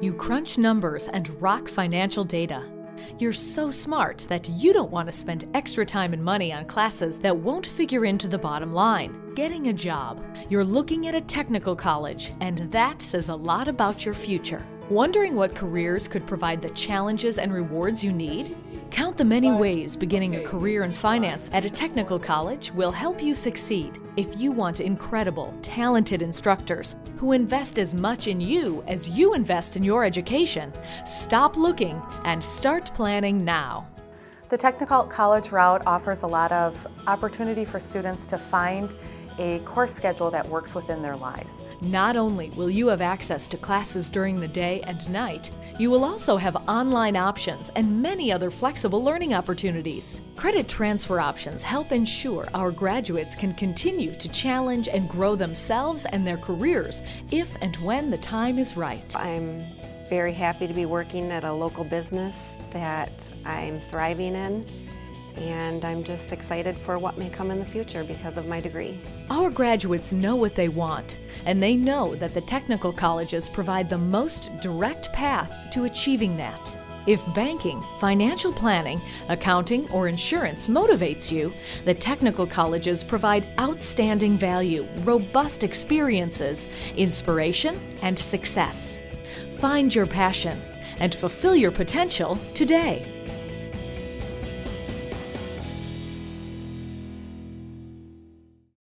You crunch numbers and rock financial data. You're so smart that you don't want to spend extra time and money on classes that won't figure into the bottom line. Getting a job. You're looking at a technical college, and that says a lot about your future. Wondering what careers could provide the challenges and rewards you need? Count the many ways beginning a career in finance at a technical college will help you succeed if you want incredible, talented instructors who invest as much in you as you invest in your education. Stop looking and start planning now. The technical college route offers a lot of opportunity for students to find a course schedule that works within their lives. Not only will you have access to classes during the day and night, you will also have online options and many other flexible learning opportunities. Credit transfer options help ensure our graduates can continue to challenge and grow themselves and their careers if and when the time is right. I'm very happy to be working at a local business that I'm thriving in and I'm just excited for what may come in the future because of my degree. Our graduates know what they want, and they know that the technical colleges provide the most direct path to achieving that. If banking, financial planning, accounting, or insurance motivates you, the technical colleges provide outstanding value, robust experiences, inspiration, and success. Find your passion and fulfill your potential today.